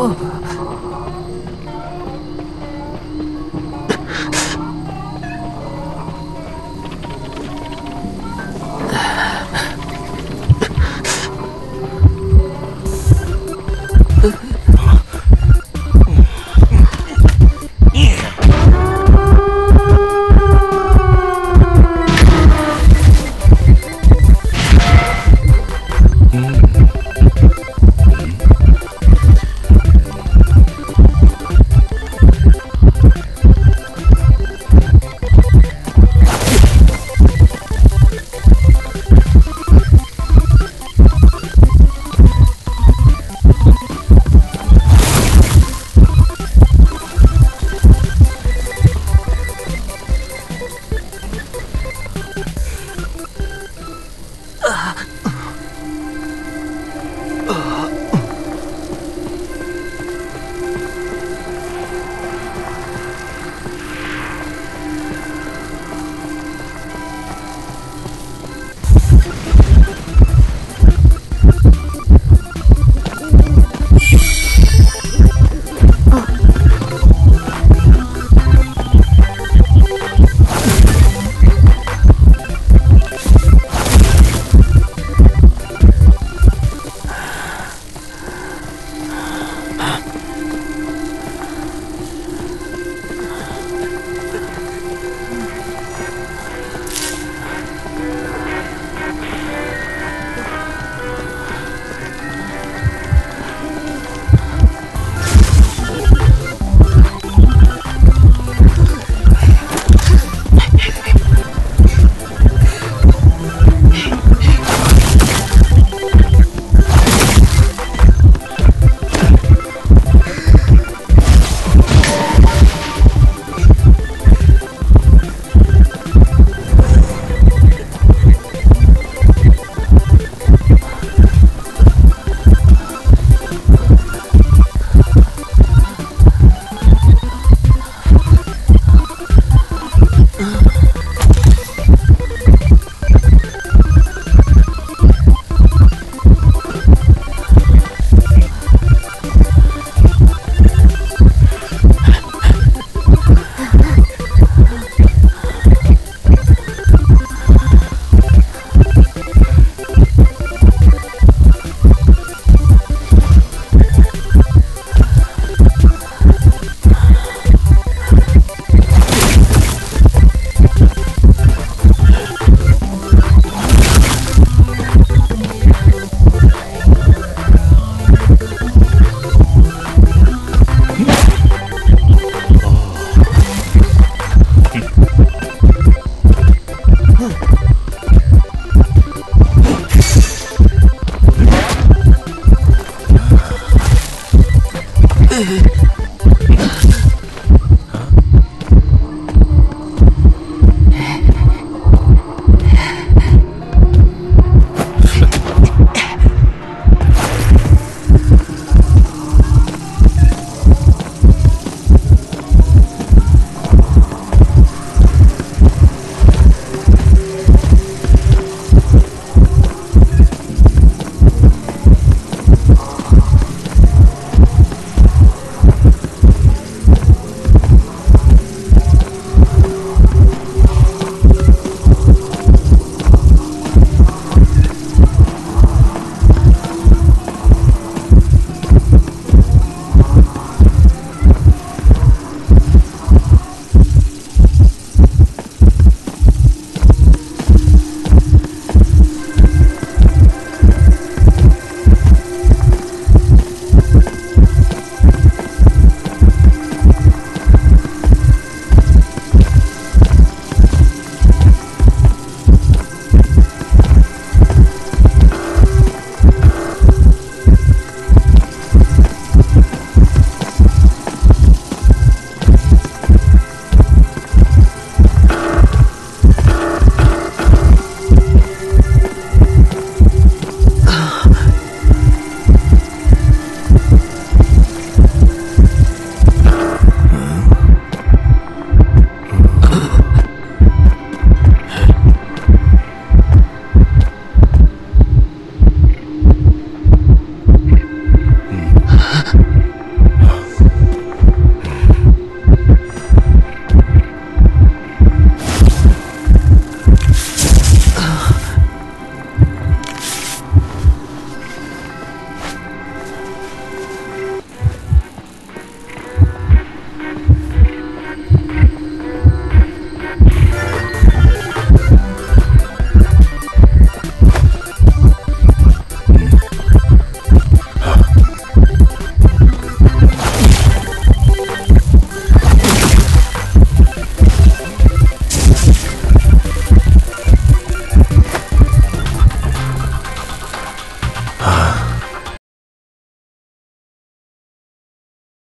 Oh.